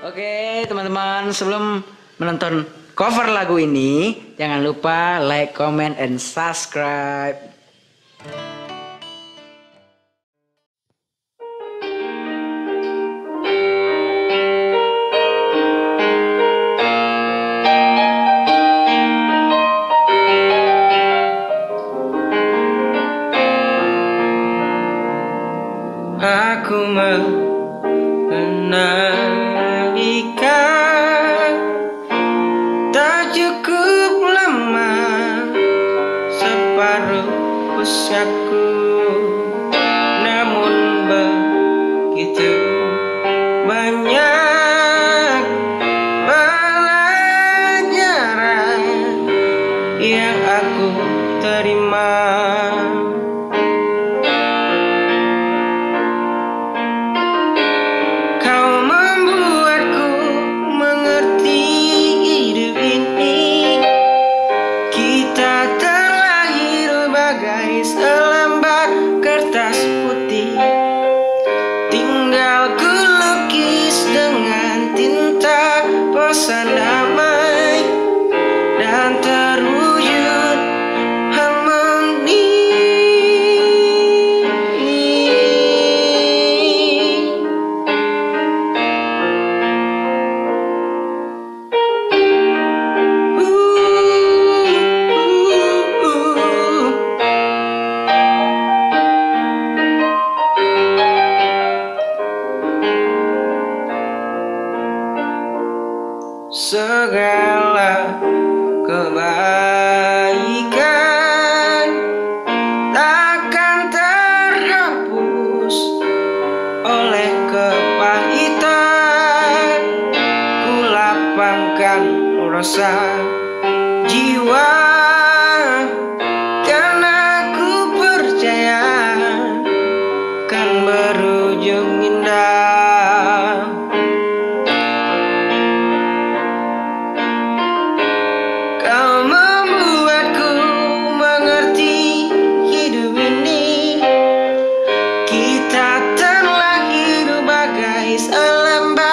Oke, teman-teman, sebelum menonton cover lagu ini, jangan lupa like, comment, and subscribe. Aku mengenal aku segala kebaikan takkan terhapus oleh kepahitan. Ku lapangkan rasa jiwa remember